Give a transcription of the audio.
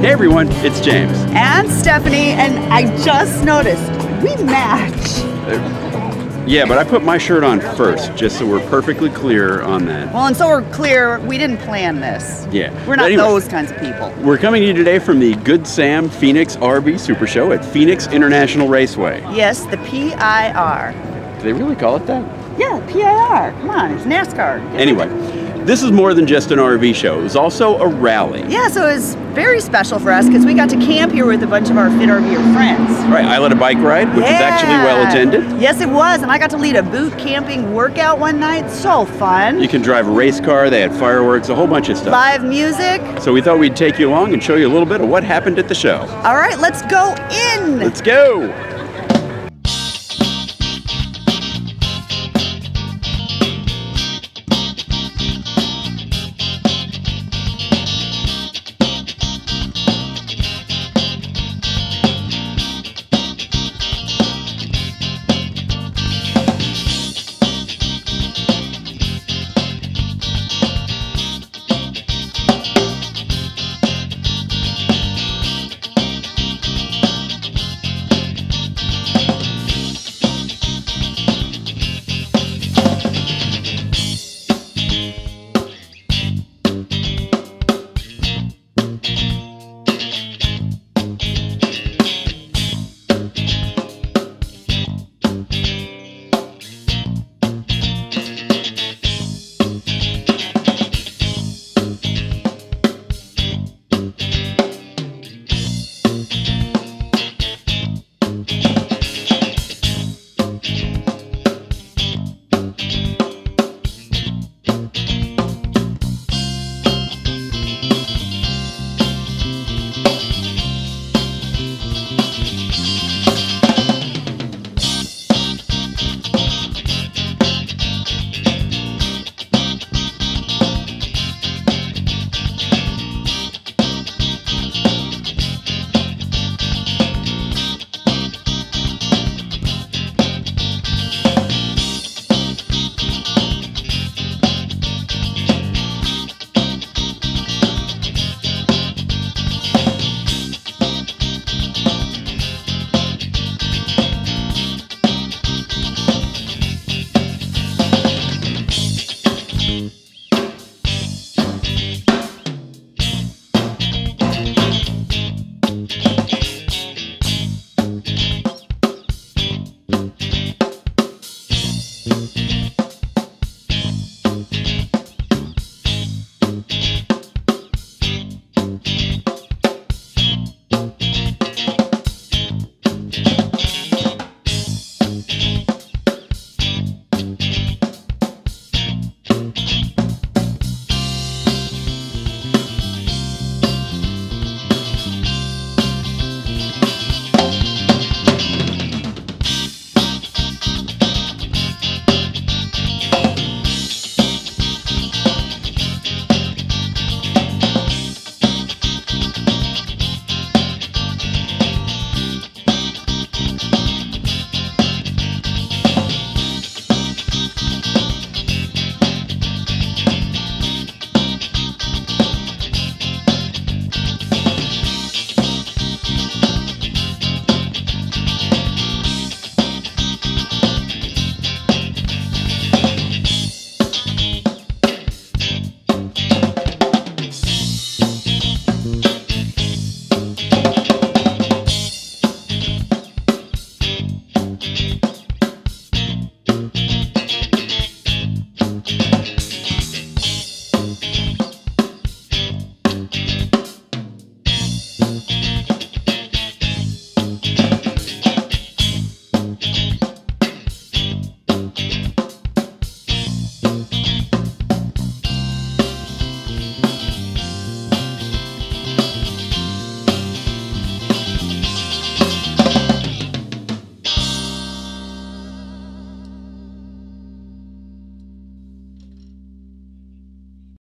Hey everyone, it's James. And Stephanie, and I just noticed we match. Yeah, but I put my shirt on first, just so we're perfectly clear on that. Well, and so we're clear, we didn't plan this. Yeah. We're not anyway. those kinds of people. We're coming to you today from the Good Sam Phoenix RV Super Show at Phoenix International Raceway. Yes, the PIR. Do they really call it that? Yeah, PIR. Come on, it's NASCAR. Anyway, this is more than just an RV show. It was also a rally. Yeah, so it was very special for us because we got to camp here with a bunch of our Fit RVer friends. Right, I led a bike ride, which was actually well attended. Yes, it was, and I got to lead a boot camping workout one night. So fun. You can drive a race car, they had fireworks, a whole bunch of stuff. Live music. So we thought we'd take you along and show you a little bit of what happened at the show. All right, let's go in. Let's go!